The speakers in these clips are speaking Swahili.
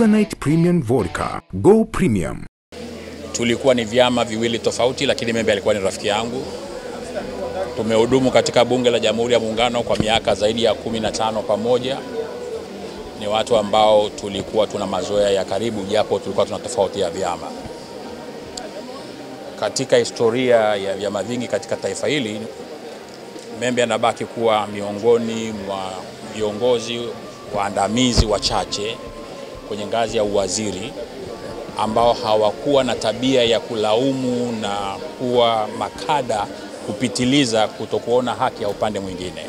Tanzanite Premium Vodka. Go Premium. Tulikuwa ni vyama viwili tofauti, lakini Membe alikuwa ni rafiki yangu. Tumehudumu katika Bunge la Jamhuri ya Muungano kwa miaka zaidi ya kumi na tano pamoja. Ni watu ambao tulikuwa tuna mazoea ya karibu, japo tulikuwa tuna tofauti ya vyama. Katika historia ya vyama vingi katika taifa hili, Membe anabaki kuwa miongoni mwa viongozi waandamizi wachache kwenye ngazi ya uwaziri ambao hawakuwa na tabia ya kulaumu na kuwa makada kupitiliza kutokuona haki ya upande mwingine.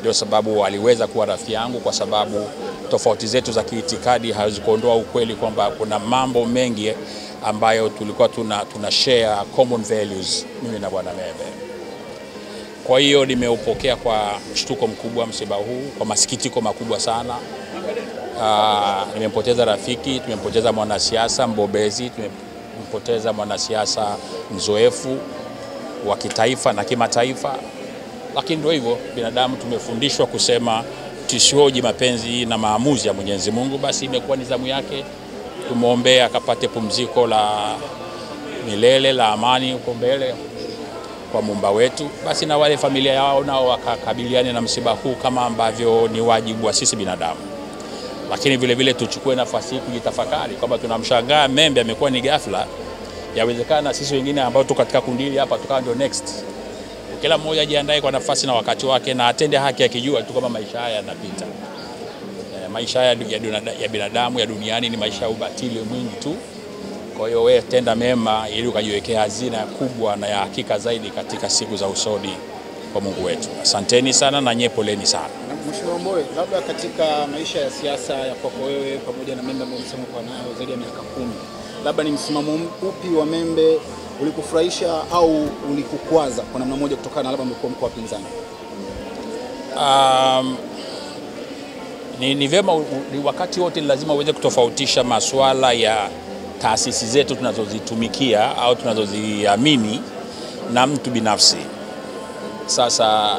Ndio sababu waliweza kuwa rafiki yangu, kwa sababu tofauti zetu za kiitikadi hazikuondoa ukweli kwamba kuna mambo mengi ambayo tulikuwa tuna, tuna share common values mimi na bwana Membe. Kwa hiyo nimeupokea kwa mshtuko mkubwa msiba huu, kwa masikitiko makubwa sana. Uh, nimempoteza rafiki, tumempoteza mwanasiasa mbobezi, tumempoteza mwanasiasa mzoefu wa kitaifa na kimataifa. Lakini ndio hivyo, binadamu tumefundishwa kusema tusioji mapenzi na maamuzi ya Mwenyezi Mungu. Basi imekuwa ni zamu yake, tumwombee akapate pumziko la milele la amani huko mbele kwa muumba wetu. Basi na wale familia yao nao wakakabiliane na msiba huu kama ambavyo ni wajibu wa sisi binadamu lakini vile vile tuchukue nafasi hii kujitafakari kwamba tunamshangaa Membe amekuwa ni ghafla. Yawezekana sisi wengine ambao tuko katika kundi hili hapa tukawa ndio next. Kila mmoja ajiandae kwa nafasi na wakati wake na atende haki akijua tu kama maisha haya yanapita. E, maisha haya ya binadamu ya duniani ni maisha ya ubatili mwingi tu. Kwa hiyo wewe tenda mema ili ukajiwekea hazina kubwa na ya hakika zaidi katika siku za usoni kwa Mungu wetu. Asanteni sana na nyie poleni sana. Mheshimiwa Mbowe, labda katika maisha ya siasa ya kwako wewe pamoja na Membe ambayo umesema kwa nayo zaidi ya miaka kumi, labda ni msimamo upi wa Membe ulikufurahisha au ulikukwaza kwa namna moja kutokana na labda mlikuwa mko wapinzani? Um, ni, ni vyema ni wakati wote lazima uweze kutofautisha masuala ya taasisi zetu tunazozitumikia au tunazoziamini na mtu binafsi. Sasa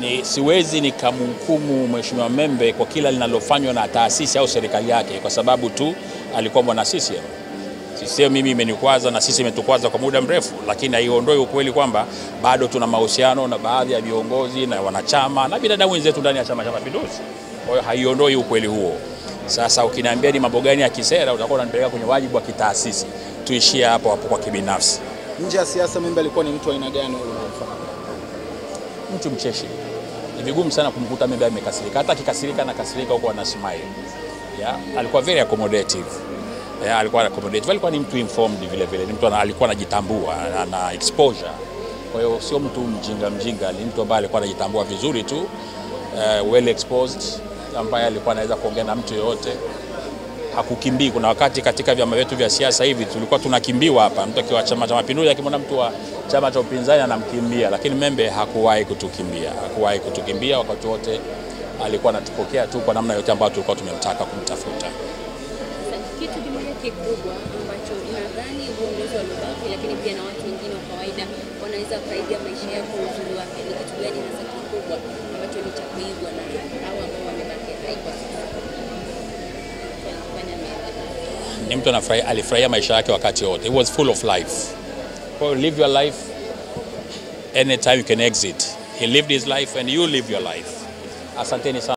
ni, siwezi nikamhukumu Mheshimiwa Membe kwa kila linalofanywa na taasisi au serikali yake kwa sababu tu alikuwa mwana CCM. CCM mimi imenikwaza na sisi imetukwaza kwa muda mrefu, lakini haiondoi ukweli kwamba bado tuna mahusiano na baadhi ya viongozi na wanachama na binadamu wenzetu ndani ya Chama cha Mapinduzi. Kwa hiyo haiondoi ukweli huo. Sasa ukiniambia ni mambo gani ya kisera, utakuwa unanipeleka kwenye wajibu wa kitaasisi. Tuishie hapo hapo kwa kibinafsi. Nje ya siasa, Membe alikuwa ni mtu aina gani unamfahamu? Mtu mcheshi. Ni vigumu sana kumkuta Membe amekasirika. Hata akikasirika na kasirika huko ana smile. Yeah, alikuwa very accommodative. Yeah, alikuwa accommodative. Alikuwa ni mtu informed vile vile. Ni mtu alikuwa anajitambua, na exposure. Kwa hiyo sio mtu mjinga mjinga, ni mtu ambaye alikuwa anajitambua vizuri tu. Uh, well exposed ambaye alikuwa anaweza kuongea na mtu yoyote hakukimbii. Kuna wakati katika vyama vyetu vya siasa hivi tulikuwa tunakimbiwa hapa, mtu akiwa Chama cha Mapinduzi akimwona mtu wa chama cha upinzani anamkimbia, lakini Membe hakuwahi kutukimbia, hakuwahi kutukimbia. Wakati wote alikuwa anatupokea tu kwa namna yote ambayo tulikuwa tumemtaka kumtafuta. Kitu kimoja kikubwa ambacho nadhani uongozi wa Lubaki, lakini pia na watu wengine wa kawaida wanaweza wakaiga maisha yako, uzuri wake ni kitu gani hasa kikubwa ambacho ni cha kuigwa na hao ambao wamebaki hai kwa sasa? Ni mtu alifurahia maisha yake wakati wote. He was full of life. Hiyo live your life anytime you can exit. He lived his life and you live your life. Asanteni sana.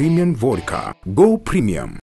Premium Vodka. Go Premium.